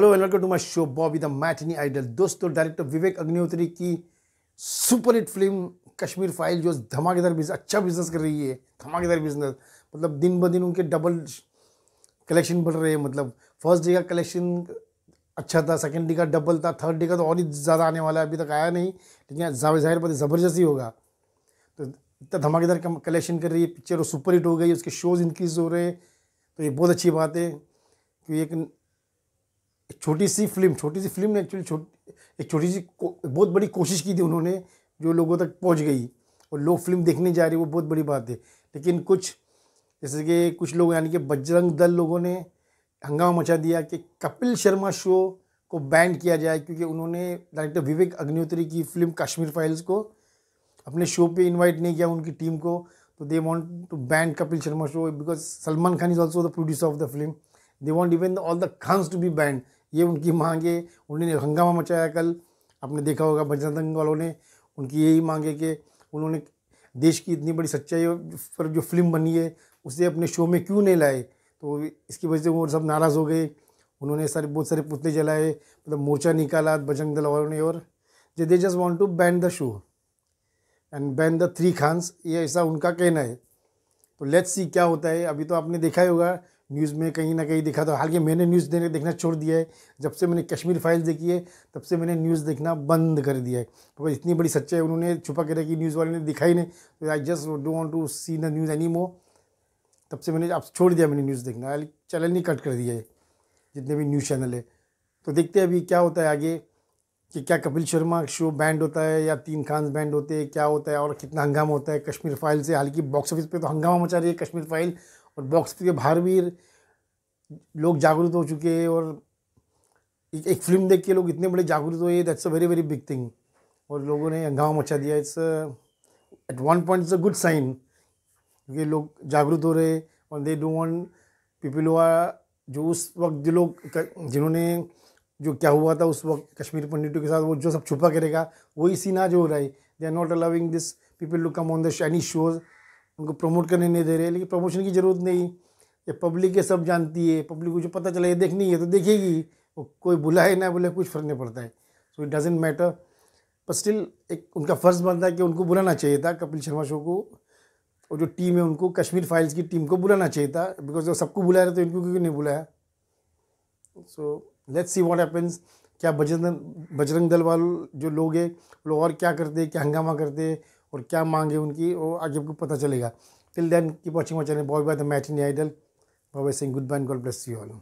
Hello and welcome to my show Bobby the matinee idol दोस्तों director Vivek Agnihotri की super hit film Kashmir file जो धमाकेदार business अच्छा business कर रही है, धमाकेदार बिज़नेस मतलब दिन ब दिन उनके डबल कलेक्शन बढ़ रहे हैं मतलब फ़र्स्ट डे का कलेक्शन अच्छा था सेकेंड डे का डबल था थर्ड डे का तो और ही ज़्यादा आने वाला है, अभी तक आया नहीं, लेकिन ज़ाहिर बात ज़बरदस्त ही होगा। तो इतना धमाकेदार कलेक्शन कर रही है पिक्चर सुपर हिट हो गई, उसके शोज़ इंक्रीज हो रहे हैं तो ये बहुत अच्छी बात है कि एक एक छोटी सी फ़िल्म, छोटी सी फ़िल्म ने एक्चुअली छोटी, एक छोटी सी बहुत बड़ी कोशिश की थी उन्होंने, जो लोगों तक पहुँच गई। और लोग फ़िल्म देखने जा रहे वो बहुत बड़ी बात है। लेकिन कुछ, जैसे कि कुछ लोग, यानी कि बजरंग दल लोगों ने हंगामा मचा दिया कि कपिल शर्मा शो को बैन किया जाए, क्योंकि उन्होंने डायरेक्टर विवेक अग्निहोत्री की फ़िल्म कश्मीर फाइल्स को अपने शो पे इनवाइट नहीं किया, उनकी टीम को। तो they want to ban Kapil Sharma show because Salman Khan is also the producer of the film they want even all the Khans to be banned ये उनकी मांगे, उन्होंने हंगामा मचाया कल। आपने देखा होगा बजरंग वालों ने उनकी यही मांगे कि उन्होंने देश की इतनी बड़ी सच्चाई पर जो फ़िल्म बनी है, उसे अपने शो में क्यों नहीं लाए? तो इसकी वजह से वो सब नाराज़ हो गए। उन्होंने सारे, बहुत सारे पुतले जलाए मतलब मोर्चा निकाला बजरंग दल वालों ने और जे, they just want to ban the show and ban the three Khans, ये ऐसा उनका कहना है। तो लेट्स सी क्या होता है। अभी तो आपने देखा ही होगा न्यूज़ में कहीं ना कहीं दिखा था। हालाँकि मैंने न्यूज़ देने देखना छोड़ दिया है। जब से मैंने कश्मीर फाइल्स देखी है, तब से मैंने न्यूज़ देखना बंद कर दिया है। तो इतनी बड़ी सच्चाई उन्होंने छुपा के रखी, न्यूज़ वाले ने दिखाई नहीं। तो I just don't want to see the news any more तब से मैंने अब छोड़ दिया मैंने न्यूज़ देखना। चैनल नहीं कट कर दिया है, जितने भी न्यूज़ चैनल है। तो देखते हैं अभी क्या होता है आगे, कि क्या कपिल शर्मा शो बैंड होता है या तीन खान बैंड होते हैं, क्या होता है और कितना हंगामा होता है कश्मीर फ़ाइल से। हालाँकि बॉक्स ऑफ़िस पे तो हंगामा मचा रही है कश्मीर फ़ाइल। और बॉक्स के बाहर भी लोग जागरूक हो चुके हैं और एक, एक फ़िल्म देख के लोग इतने बड़े जागरूक हुए that's a very very big thing और लोगों ने हंगामा मचा दिया। It's at one point it's a good sign क्योंकि लोग जागरूक हो रहे और दे डोंट वांट पीपल हुआ जो उस वक्त जो लोग जिन्होंने जो क्या हुआ था उस वक्त कश्मीर पंडितों के साथ वो जो सब छुपा करेगा वही सीन आज हो रहा है। They are not allowing this people to come on the shiny shows उनको प्रमोट करने नहीं दे रहे लेकिन प्रमोशन की ज़रूरत नहीं। ये पब्लिक ये सब जानती है पब्लिक को जो पता चला, ये देखनी है तो देखेगी। वो कोई बुलाए ना बुलाए कुछ फ़र्क नहीं पड़ता है। सो इट डजेंट मैटर पर स्टिल एक उनका फ़र्ज़ बनता है कि उनको बुलाना चाहिए था, कपिल शर्मा शो को। और जो टीम है उनको, कश्मीर फाइल्स की टीम को बुलाना चाहिए था बिकॉज़ वो सबको बुलाया रहे तो इनको क्योंकि नहीं बुलाया? So let's see what happens क्या बजरंग बजरंग दल वाले जो लोग हैं लोग और क्या करते हैं, क्या हंगामा करते हैं? और क्या मांग है उनकी, वो आगे आपको पता चलेगा। Till then keep watching my channel bye bye the match in idol. Baba Singh goodbye God bless you all.